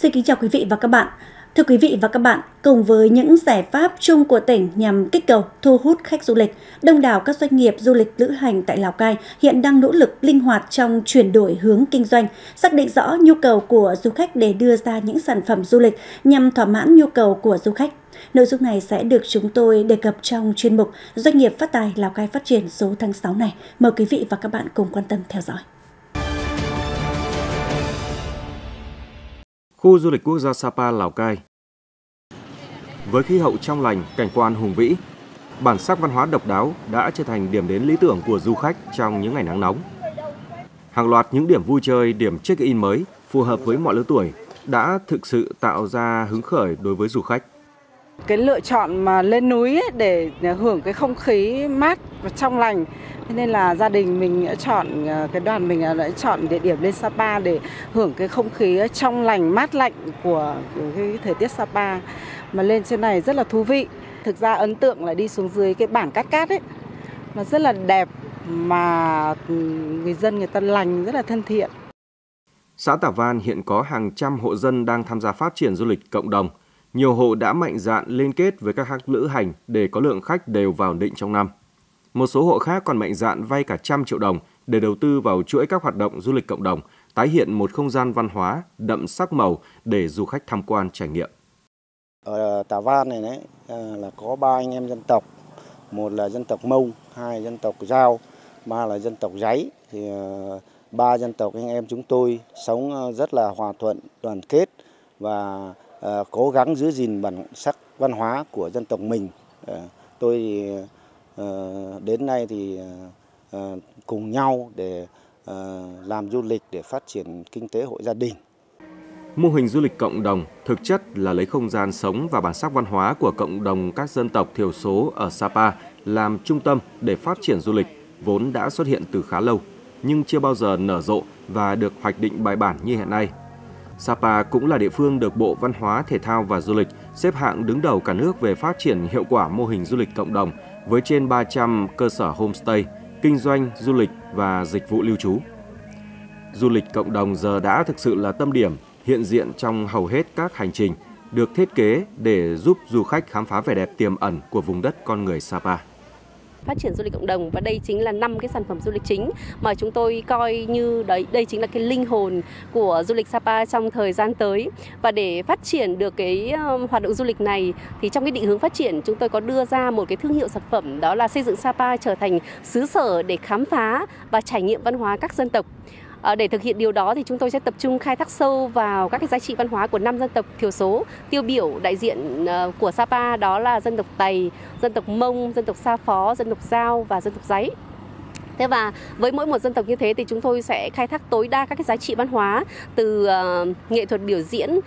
Xin kính chào quý vị và các bạn. Thưa quý vị và các bạn, cùng với những giải pháp chung của tỉnh nhằm kích cầu, thu hút khách du lịch, đông đảo các doanh nghiệp du lịch lữ hành tại Lào Cai hiện đang nỗ lực linh hoạt trong chuyển đổi hướng kinh doanh, xác định rõ nhu cầu của du khách để đưa ra những sản phẩm du lịch nhằm thỏa mãn nhu cầu của du khách. Nội dung này sẽ được chúng tôi đề cập trong chuyên mục Doanh nghiệp phát tài Lào Cai phát triển số tháng 6 này. Mời quý vị và các bạn cùng quan tâm theo dõi. Khu du lịch quốc gia Sapa Lào Cai Với khí hậu trong lành, cảnh quan hùng vĩ, bản sắc văn hóa độc đáo đã trở thành điểm đến lý tưởng của du khách trong những ngày nắng nóng. Hàng loạt những điểm vui chơi, điểm check-in mới phù hợp với mọi lứa tuổi đã thực sự tạo ra hứng khởi đối với du khách. Cái lựa chọn mà lên núi ấy, để hưởng cái không khí mát và trong lành Thế nên là gia đình mình đã chọn à, cái đoàn mình đã chọn địa điểm lên Sapa để hưởng cái không khí trong lành, mát lạnh của cái thời tiết Sapa. Mà lên trên này rất là thú vị. Thực ra ấn tượng là đi xuống dưới cái bản cát cát ấy. Nó rất là đẹp mà ừ, người dân người ta lành rất là thân thiện. Xã Tả Văn hiện có hàng trăm hộ dân đang tham gia phát triển du lịch cộng đồng. Nhiều hộ đã mạnh dạn liên kết với các hãng lữ hành để có lượng khách đều vào định trong năm. Một số hộ khác còn mạnh dạn vay cả trăm triệu đồng để đầu tư vào chuỗi các hoạt động du lịch cộng đồng, tái hiện một không gian văn hóa đậm sắc màu để du khách tham quan trải nghiệm. Ở ờ, Tà Văn này đấy ờ, là có ba anh em dân tộc, một là dân tộc Mông, hai dân tộc Giao, ba là dân tộc Giấy. Thì ờ, ba dân tộc anh em chúng tôi sống rất là hòa thuận, đoàn kết và Ờ, cố gắng giữ gìn bản sắc văn hóa của dân tộc mình. Ờ, tôi ờ, đến nay thì cùng nhau để làm du lịch để phát triển kinh tế hộ gia đình. Mô hình du lịch cộng đồng thực chất là lấy không gian sống và bản sắc văn hóa của cộng đồng các dân tộc thiểu số ở Sapa làm trung tâm để phát triển du lịch, vốn đã xuất hiện từ khá lâu, nhưng chưa bao giờ nở rộ và được hoạch định bài bản như hiện nay. Sapa cũng là địa phương được Bộ Văn hóa, Thể thao và Du lịch xếp hạng đứng đầu cả nước về phát triển hiệu quả mô hình du lịch cộng đồng với trên 300 cơ sở homestay, kinh doanh du lịch và dịch vụ lưu trú. Du lịch cộng đồng giờ đã thực sự là tâm điểm hiện diện trong hầu hết các hành trình được thiết kế để giúp du khách khám phá vẻ đẹp tiềm ẩn của vùng đất con người Sapa phát triển du lịch cộng đồng và đây chính là năm cái sản phẩm du lịch chính mà chúng tôi coi như đấy, đây chính là cái linh hồn của du lịch Sapa trong thời gian tới. Và để phát triển được cái hoạt động du lịch này thì trong cái định hướng phát triển, chúng tôi có đưa ra một cái thương hiệu sản phẩm, đó là xây dựng Sapa trở thành xứ sở để khám phá và trải nghiệm văn hóa các dân tộc. Ờ, để thực hiện điều đó thì chúng tôi sẽ tập trung khai thác sâu vào các cái giá trị văn hóa của năm dân tộc thiểu số tiêu biểu đại diện ờ, của Sapa đó là dân tộc Tày, dân tộc Mông, dân tộc Sa Phó, dân tộc Giao và dân tộc Giấy. Thế và với mỗi một dân tộc như thế thì chúng tôi sẽ khai thác tối đa các cái giá trị văn hóa từ uh, nghệ thuật biểu diễn, uh,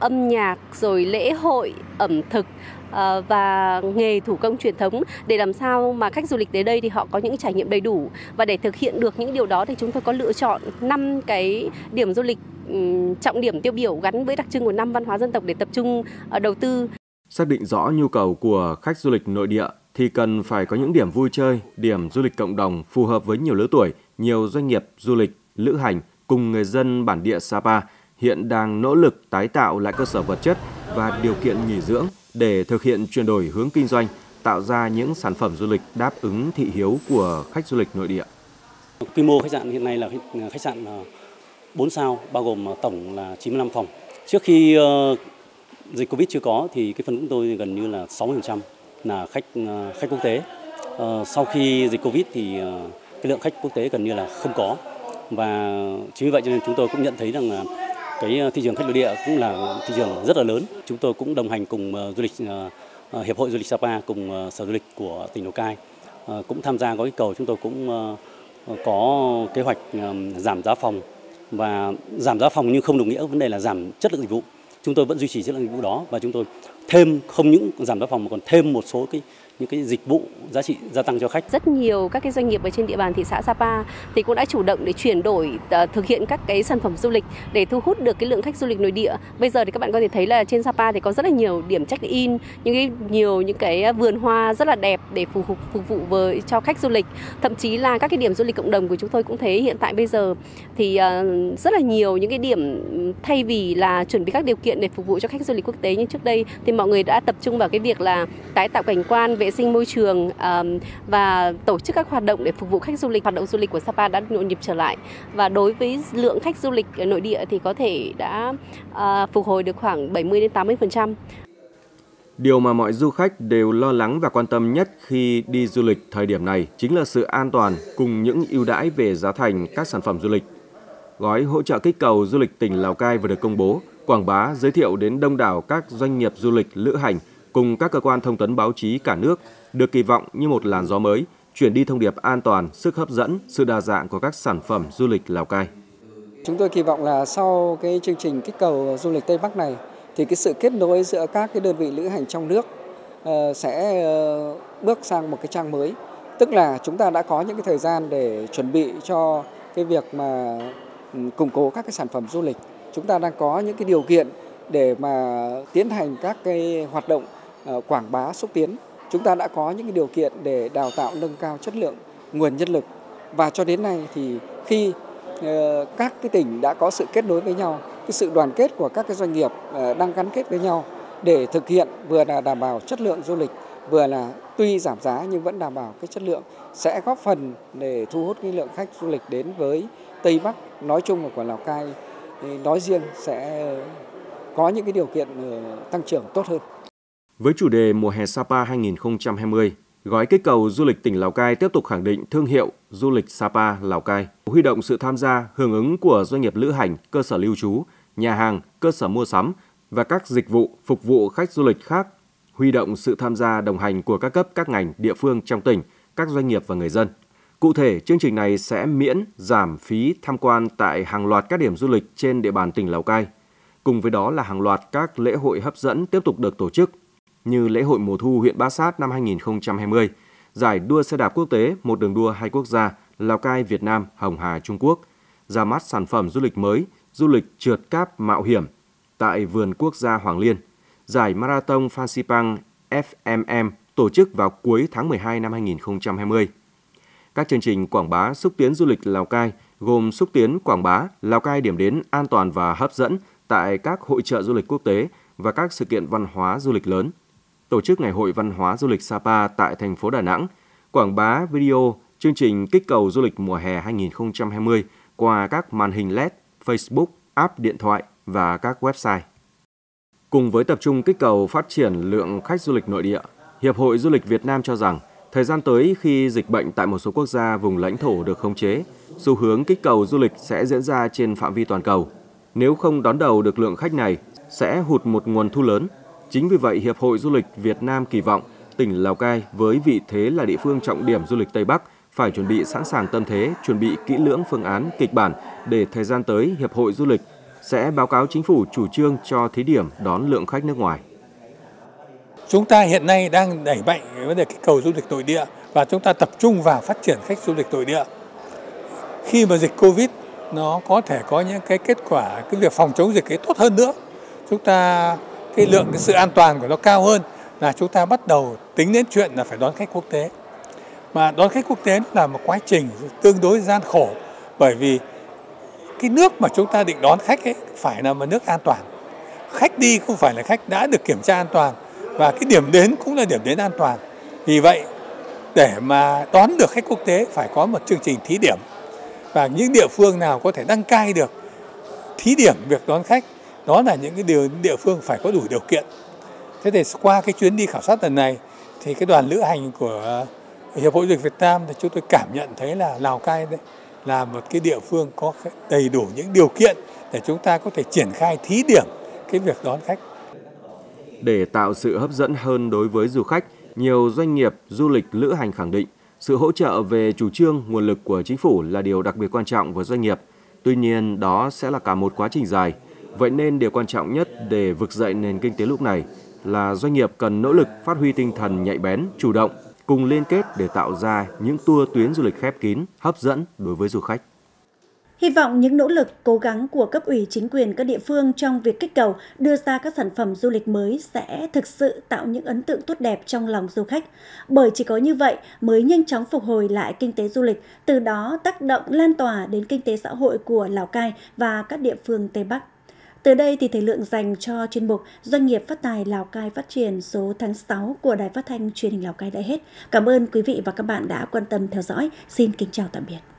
âm nhạc rồi lễ hội, ẩm thực ờ, và nghề thủ công truyền thống để làm sao mà khách du lịch đến đây thì họ có những trải nghiệm đầy đủ và để thực hiện được những điều đó thì chúng tôi có lựa chọn 5 cái điểm du lịch trọng điểm tiêu biểu gắn với đặc trưng của năm văn hóa dân tộc để tập trung đầu tư. Xác định rõ nhu cầu của khách du lịch nội địa thì cần phải có những điểm vui chơi, điểm du lịch cộng đồng phù hợp với nhiều lứa tuổi, nhiều doanh nghiệp du lịch, lữ hành cùng người dân bản địa Sapa hiện đang nỗ lực tái tạo lại cơ sở vật chất và điều kiện nghỉ dưỡng để thực hiện chuyển đổi hướng kinh doanh, tạo ra những sản phẩm du lịch đáp ứng thị hiếu của khách du lịch nội địa. Quy mô khách sạn hiện nay là khách sạn ờ, 4 sao, bao gồm ờ, tổng là 95 phòng. Trước khi ờ, dịch Covid chưa có thì cái phần của tôi gần như là 60% là khách ờ, khách quốc tế. Ờ, sau khi dịch Covid thì ờ, cái lượng khách quốc tế gần như là không có và chính vì vậy cho nên chúng tôi cũng nhận thấy rằng là cái thị trường khách nội địa cũng là thị trường rất là lớn. Chúng tôi cũng đồng hành cùng du lịch Hiệp hội Du lịch Sapa cùng Sở Du lịch của tỉnh Lào Cai cũng tham gia có cái cầu chúng tôi cũng có kế hoạch giảm giá phòng và giảm giá phòng nhưng không đồng nghĩa vấn đề là giảm chất lượng dịch vụ. Chúng tôi vẫn duy trì chất lượng dịch vụ đó và chúng tôi thêm không những giảm giá phòng mà còn thêm một số cái những cái dịch vụ giá trị gia tăng cho khách. Rất nhiều các cái doanh nghiệp ở trên địa bàn thị xã Sapa thì cũng đã chủ động để chuyển đổi ờ, thực hiện các cái sản phẩm du lịch để thu hút được cái lượng khách du lịch nội địa. Bây giờ thì các bạn có thể thấy là trên Sapa thì có rất là nhiều điểm check-in, những cái nhiều những cái vườn hoa rất là đẹp để phục vụ phục vụ với cho khách du lịch. Thậm chí là các cái điểm du lịch cộng đồng của chúng tôi cũng thấy hiện tại bây giờ thì ờ, rất là nhiều những cái điểm thay vì là chuẩn bị các điều kiện để phục vụ cho khách du lịch quốc tế như trước đây thì mọi người đã tập trung vào cái việc là tái tạo cảnh quan vệ sinh môi trường và tổ chức các hoạt động để phục vụ khách du lịch. Hoạt động du lịch của Sapa đã nhộn nhịp trở lại và đối với lượng khách du lịch nội địa thì có thể đã uh, phục hồi được khoảng 70 đến 80%. Điều mà mọi du khách đều lo lắng và quan tâm nhất khi đi du lịch thời điểm này chính là sự an toàn cùng những ưu đãi về giá thành các sản phẩm du lịch. Gói hỗ trợ kích cầu du lịch tỉnh Lào Cai vừa được công bố, quảng bá giới thiệu đến đông đảo các doanh nghiệp du lịch lữ hành cùng các cơ quan thông tấn báo chí cả nước được kỳ vọng như một làn gió mới, chuyển đi thông điệp an toàn, sức hấp dẫn, sự đa dạng của các sản phẩm du lịch Lào Cai. Chúng tôi kỳ vọng là sau cái chương trình kích cầu du lịch Tây Bắc này thì cái sự kết nối giữa các cái đơn vị lữ hành trong nước ờ, sẽ ờ, bước sang một cái trang mới. Tức là chúng ta đã có những cái thời gian để chuẩn bị cho cái việc mà ừ, củng cố các cái sản phẩm du lịch. Chúng ta đang có những cái điều kiện để mà tiến hành các cái hoạt động ờ, quảng bá xúc tiến. Chúng ta đã có những cái điều kiện để đào tạo nâng cao chất lượng nguồn nhân lực. Và cho đến nay thì khi ờ, các cái tỉnh đã có sự kết nối với nhau, cái sự đoàn kết của các cái doanh nghiệp ờ, đang gắn kết với nhau để thực hiện, vừa là đảm bảo chất lượng du lịch, vừa là tuy giảm giá nhưng vẫn đảm bảo cái chất lượng, sẽ góp phần để thu hút cái lượng khách du lịch đến với Tây Bắc, nói chung và của Lào Cai nói riêng sẽ có những cái điều kiện ờ, tăng trưởng tốt hơn. Với chủ đề Mùa hè Sapa 2020, gói kích cầu du lịch tỉnh Lào Cai tiếp tục khẳng định thương hiệu du lịch Sapa Lào Cai, huy động sự tham gia, hưởng ứng của doanh nghiệp lữ hành, cơ sở lưu trú, nhà hàng, cơ sở mua sắm và các dịch vụ phục vụ khách du lịch khác, huy động sự tham gia đồng hành của các cấp các ngành địa phương trong tỉnh, các doanh nghiệp và người dân. Cụ thể, chương trình này sẽ miễn giảm phí tham quan tại hàng loạt các điểm du lịch trên địa bàn tỉnh Lào Cai. Cùng với đó là hàng loạt các lễ hội hấp dẫn tiếp tục được tổ chức như lễ hội mùa thu huyện Bát Sát năm 2020, giải đua xe đạp quốc tế một đường đua hai quốc gia Lào Cai Việt Nam, Hồng Hà Trung Quốc, ra mắt sản phẩm du lịch mới, du lịch trượt cáp mạo hiểm tại vườn quốc gia Hoàng Liên, giải Marathon Phan FMM tổ chức vào cuối tháng 12 năm 2020. Các chương trình quảng bá xúc tiến du lịch Lào Cai gồm xúc tiến quảng bá Lào Cai điểm đến an toàn và hấp dẫn tại các hội trợ du lịch quốc tế và các sự kiện văn hóa du lịch lớn tổ chức Ngày hội Văn hóa Du lịch Sapa tại thành phố Đà Nẵng, quảng bá video chương trình kích cầu du lịch mùa hè 2020 qua các màn hình LED, Facebook, app điện thoại và các website. Cùng với tập trung kích cầu phát triển lượng khách du lịch nội địa, Hiệp hội Du lịch Việt Nam cho rằng thời gian tới khi dịch bệnh tại một số quốc gia vùng lãnh thổ được khống chế, xu hướng kích cầu du lịch sẽ diễn ra trên phạm vi toàn cầu. Nếu không đón đầu được lượng khách này, sẽ hụt một nguồn thu lớn Chính vì vậy, Hiệp hội Du lịch Việt Nam kỳ vọng tỉnh Lào Cai với vị thế là địa phương trọng điểm du lịch Tây Bắc phải chuẩn bị sẵn sàng tâm thế, chuẩn bị kỹ lưỡng phương án, kịch bản để thời gian tới Hiệp hội Du lịch sẽ báo cáo chính phủ chủ trương cho thí điểm đón lượng khách nước ngoài. Chúng ta hiện nay đang đẩy mạnh vấn đề kích cầu du lịch nội địa và chúng ta tập trung vào phát triển khách du lịch nội địa. Khi mà dịch Covid nó có thể có những cái kết quả, cái việc phòng chống dịch ấy tốt hơn nữa. Chúng ta, cái lượng, cái sự an toàn của nó cao hơn là chúng ta bắt đầu tính đến chuyện là phải đón khách quốc tế mà đón khách quốc tế là một quá trình tương đối gian khổ bởi vì cái nước mà chúng ta định đón khách ấy phải là một nước an toàn khách đi không phải là khách đã được kiểm tra an toàn và cái điểm đến cũng là điểm đến an toàn. Vì vậy, để mà đón được khách quốc tế, phải có một chương trình thí điểm. Và những địa phương nào có thể đăng cai được thí điểm việc đón khách, đó là những cái điều, địa phương phải có đủ điều kiện. Thế thì qua cái chuyến đi khảo sát lần này, thì cái đoàn lữ hành của hiệp hội du lịch Việt Nam thì chúng tôi cảm nhận thấy là Lào Cai đấy là một cái địa phương có đầy đủ những điều kiện để chúng ta có thể triển khai thí điểm cái việc đón khách. Để tạo sự hấp dẫn hơn đối với du khách, nhiều doanh nghiệp du lịch lữ hành khẳng định sự hỗ trợ về chủ trương nguồn lực của chính phủ là điều đặc biệt quan trọng với doanh nghiệp. Tuy nhiên, đó sẽ là cả một quá trình dài – Vậy nên điều quan trọng nhất để vực dậy nền kinh tế lúc này là doanh nghiệp cần nỗ lực phát huy tinh thần nhạy bén, chủ động, cùng liên kết để tạo ra những tour tuyến du lịch khép kín, hấp dẫn đối với du khách. Hy vọng những nỗ lực, cố gắng của cấp ủy chính quyền các địa phương trong việc kích cầu đưa ra các sản phẩm du lịch mới sẽ thực sự tạo những ấn tượng tốt đẹp trong lòng du khách. Bởi chỉ có như vậy mới nhanh chóng phục hồi lại kinh tế du lịch, từ đó tác động lan tỏa đến kinh tế xã hội của Lào Cai và các địa phương Tây Bắc. Từ đây thì thời lượng dành cho chuyên mục Doanh nghiệp phát tài Lào Cai phát triển số tháng 6 của Đài Phát thanh Truyền hình Lào Cai đã hết. Cảm ơn quý vị và các bạn đã quan tâm theo dõi. Xin kính chào tạm biệt.